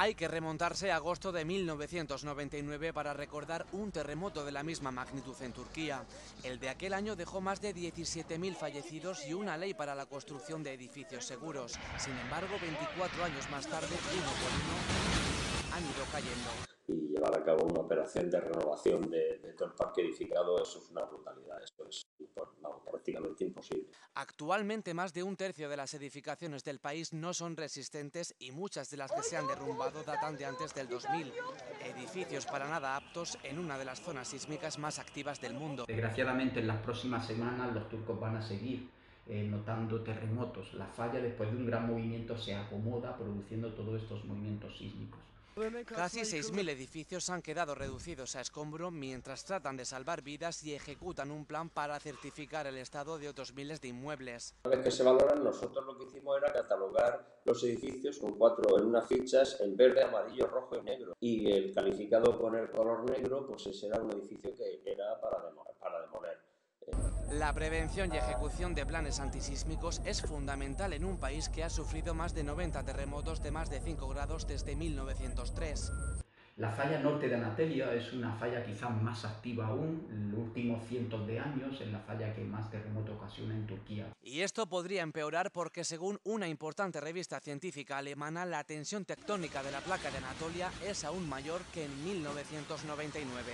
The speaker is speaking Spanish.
Hay que remontarse a agosto de 1999 para recordar un terremoto de la misma magnitud en Turquía. El de aquel año dejó más de 17.000 fallecidos y una ley para la construcción de edificios seguros. Sin embargo, 24 años más tarde, uno por uno, han ido cayendo y llevar a cabo una operación de renovación de, todo el parque edificado, eso es una brutalidad, eso es prácticamente imposible. Actualmente más de un tercio de las edificaciones del país no son resistentes y muchas de las que se han derrumbado datan de antes del 2000. Edificios para nada aptos en una de las zonas sísmicas más activas del mundo. Desgraciadamente en las próximas semanas los turcos van a seguir eh, notando terremotos. La falla después de un gran movimiento se acomoda produciendo todos estos movimientos sísmicos. Casi 6.000 edificios han quedado reducidos a escombro mientras tratan de salvar vidas y ejecutan un plan para certificar el estado de otros miles de inmuebles. Una vez que se valoran, nosotros lo que hicimos era catalogar los edificios con cuatro en unas fichas en verde, amarillo, rojo y negro. Y el calificado con el color negro, pues ese era un edificio que era para demoler. La prevención y ejecución de planes antisísmicos es fundamental en un país que ha sufrido más de 90 terremotos de más de 5 grados desde 1903. La falla norte de Anatolia es una falla quizás más activa aún, en los últimos cientos de años, es la falla que más terremoto ocasiona en Turquía. Y esto podría empeorar porque según una importante revista científica alemana, la tensión tectónica de la placa de Anatolia es aún mayor que en 1999.